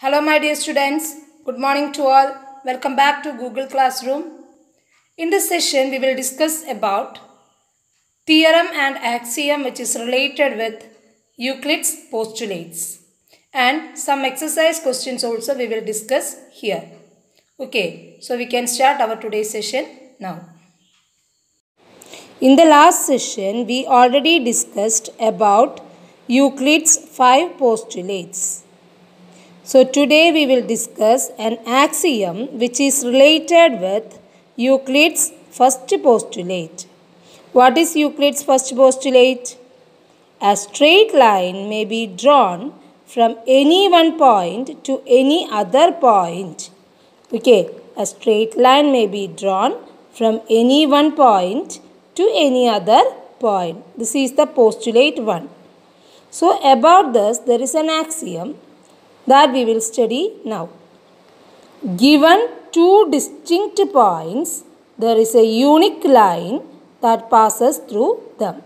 Hello, my dear students. Good morning to all. Welcome back to Google Classroom. In this session, we will discuss about theorem and axiom which is related with Euclid's postulates. And some exercise questions also we will discuss here. Okay, so we can start our today's session now. In the last session, we already discussed about Euclid's five postulates. So today we will discuss an axiom which is related with Euclid's first postulate. What is Euclid's first postulate? A straight line may be drawn from any one point to any other point. Okay, a straight line may be drawn from any one point to any other point. This is the postulate 1. So about this there is an axiom that we will study now. Given two distinct points, there is a unique line that passes through them.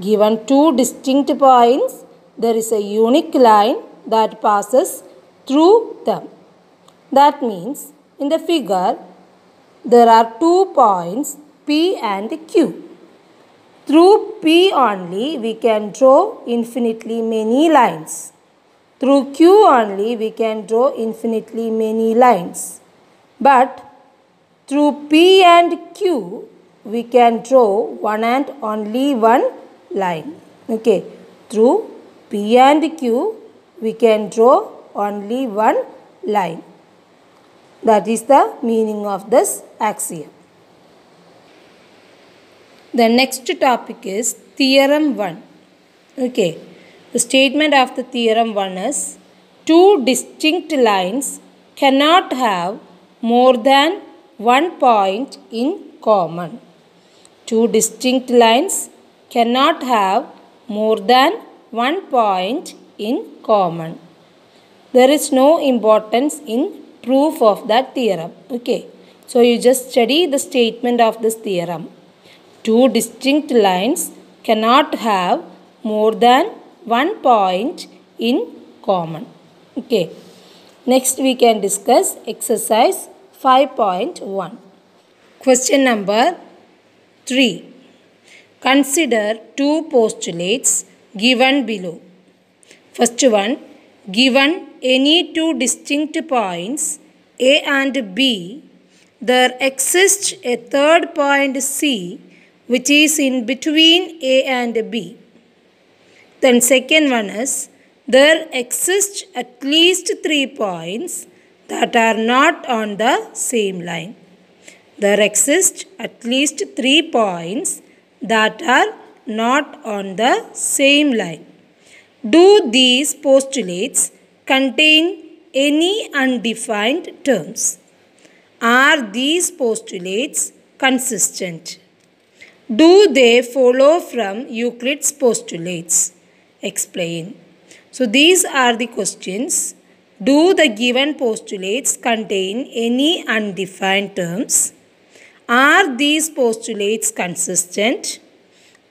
Given two distinct points, there is a unique line that passes through them. That means, in the figure, there are two points P and Q. Through P only, we can draw infinitely many lines. Through Q only we can draw infinitely many lines. But through P and Q we can draw one and only one line. Okay. Through P and Q we can draw only one line. That is the meaning of this axiom. The next topic is theorem 1. Okay. The statement of the theorem 1 is two distinct lines cannot have more than one point in common. Two distinct lines cannot have more than one point in common. There is no importance in proof of that theorem. Okay. So you just study the statement of this theorem. Two distinct lines cannot have more than one point in common. Okay. Next we can discuss exercise 5.1. Question number 3. Consider two postulates given below. First one, given any two distinct points A and B, there exists a third point C which is in between A and B. Then second one is there exist at least three points that are not on the same line. There exist at least three points that are not on the same line. Do these postulates contain any undefined terms? Are these postulates consistent? Do they follow from Euclid's postulates? Explain. So these are the questions. Do the given postulates contain any undefined terms? Are these postulates consistent?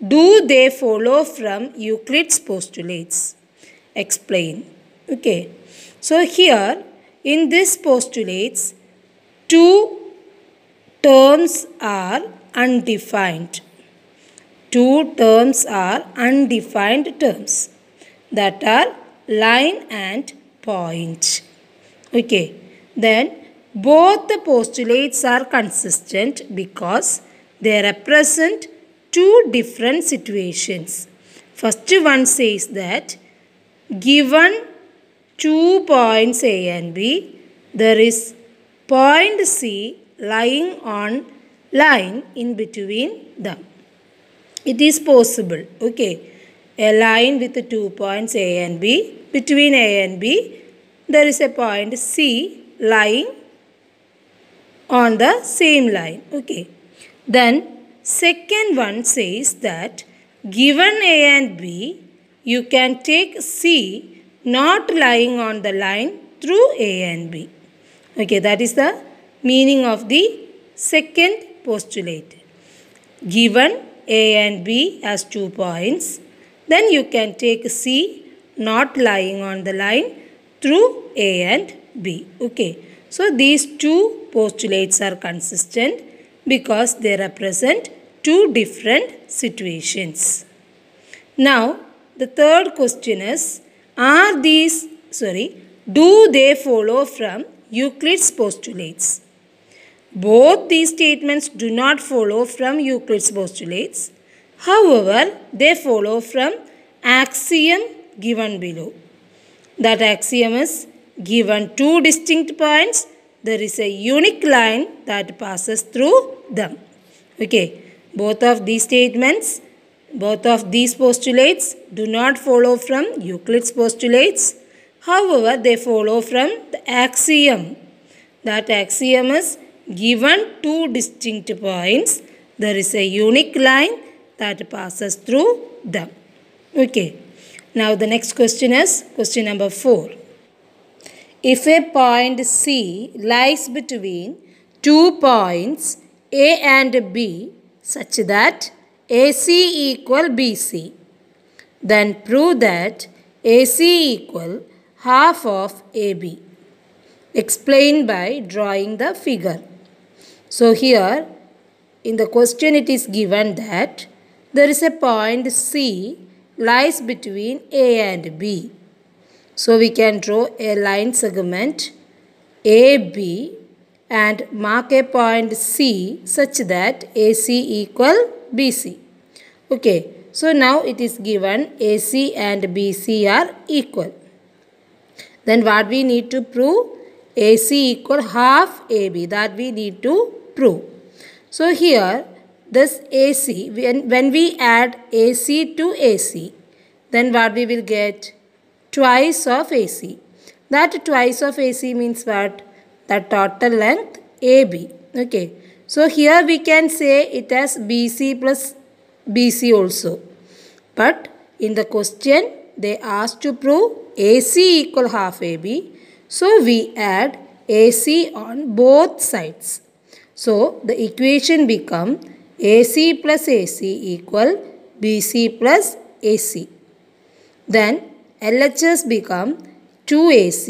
Do they follow from Euclid's postulates? Explain. Okay. So here in this postulates two terms are undefined two terms are undefined terms that are line and point. Okay. Then both the postulates are consistent because they represent two different situations. First one says that given two points A and B, there is point C lying on line in between them it is possible. Okay. A line with two points a and b. Between a and b there is a point c lying on the same line. Okay. Then second one says that given a and b you can take c not lying on the line through a and b. Okay. That is the meaning of the second postulate. Given a and B as two points. Then you can take C not lying on the line through A and B. Okay. So these two postulates are consistent because they represent two different situations. Now the third question is are these sorry do they follow from Euclid's postulates? Both these statements do not follow from Euclid's postulates. However, they follow from axiom given below. That axiom is given two distinct points, there is a unique line that passes through them. Okay, both of these statements, both of these postulates do not follow from Euclid's postulates. However, they follow from the axiom. That axiom is given two distinct points, there is a unique line that passes through them. Okay. Now the next question is question number 4. If a point C lies between two points A and B such that AC equal BC, then prove that AC equal half of AB. Explain by drawing the figure. So here in the question it is given that there is a point C lies between A and B. So we can draw a line segment AB and mark a point C such that AC equal BC. Okay, so now it is given AC and BC are equal. Then what we need to prove? AC equal half AB that we need to prove. So here this AC, when, when we add AC to AC, then what we will get? Twice of AC. That twice of AC means what? The total length AB. Okay. So here we can say it as BC plus BC also. But in the question, they asked to prove AC equal half AB. So we add AC on both sides. So the equation become AC plus AC equal BC plus AC. Then LHS become 2AC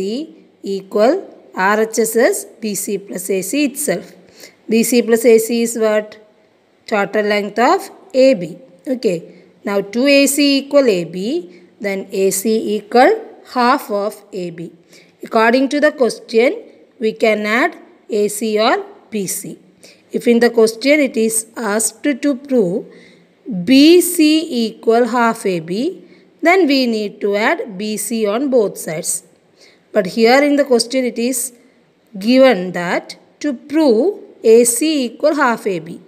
equal RHS is BC plus AC itself. BC plus AC is what? Total length of AB. Okay. Now 2AC equal AB. Then AC equal half of AB. According to the question, we can add AC or BC. If in the question it is asked to prove BC equal half AB, then we need to add BC on both sides. But here in the question it is given that to prove AC equal half AB.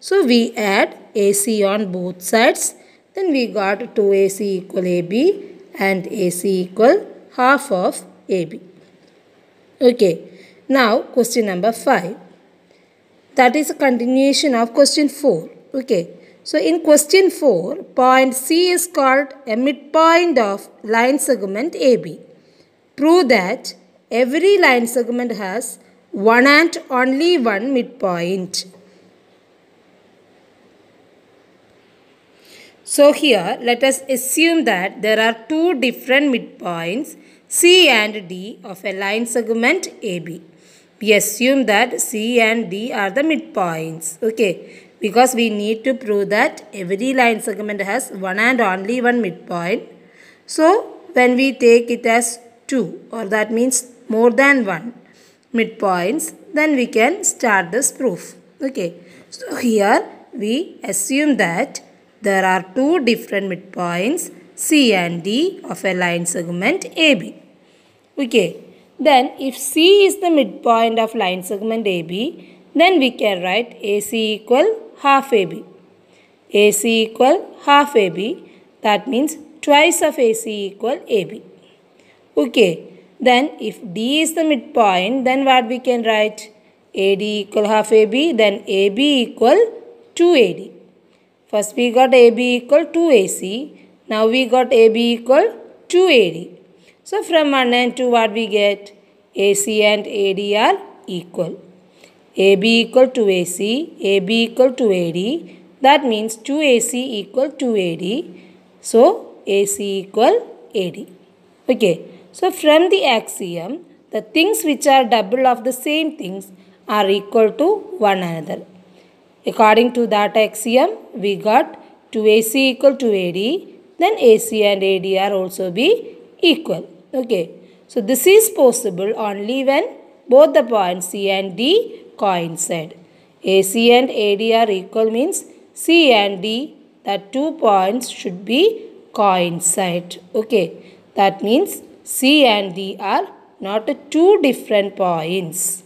So we add AC on both sides. Then we got 2AC equal AB and AC equal half of AB. Okay. Now question number 5. That is a continuation of question 4. Okay. So in question 4, point C is called a midpoint of line segment AB. Prove that every line segment has one and only one midpoint. So here let us assume that there are two different midpoints C and D of a line segment AB we assume that C and D are the midpoints. Okay. Because we need to prove that every line segment has one and only one midpoint. So, when we take it as 2 or that means more than one midpoints, then we can start this proof. Okay. So, here we assume that there are two different midpoints C and D of a line segment AB. Okay. Then if C is the midpoint of line segment AB, then we can write AC equal half AB. AC equal half AB, that means twice of AC equal AB. Okay, then if D is the midpoint, then what we can write? AD equal half AB, then AB equal 2AD. First we got AB equal 2AC, now we got AB equal 2AD. So from 1 and 2 what we get? AC and AD are equal. AB equal to AC, AB equal to AD. That means 2AC equal to AD. So AC equal AD. Okay. So from the axiom, the things which are double of the same things are equal to one another. According to that axiom, we got 2AC equal to AD, then AC and AD are also be equal. Okay. So this is possible only when both the points C and D coincide. AC and AD are equal means C and D, that two points should be coincide. Okay. That means C and D are not two different points.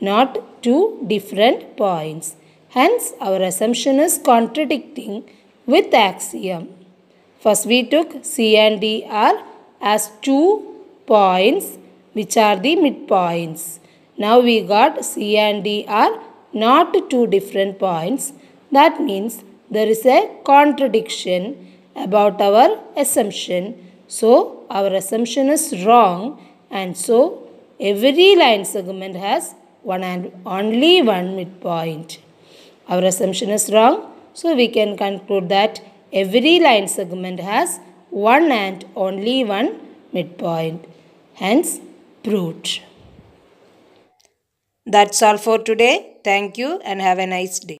Not two different points. Hence, our assumption is contradicting with axiom. First, we took C and D are as two points which are the midpoints. Now, we got C and D are not two different points. That means there is a contradiction about our assumption. So, our assumption is wrong and so every line segment has one and only one midpoint. Our assumption is wrong. So, we can conclude that every line segment has one and only one midpoint. Hence, proved. That's all for today. Thank you and have a nice day.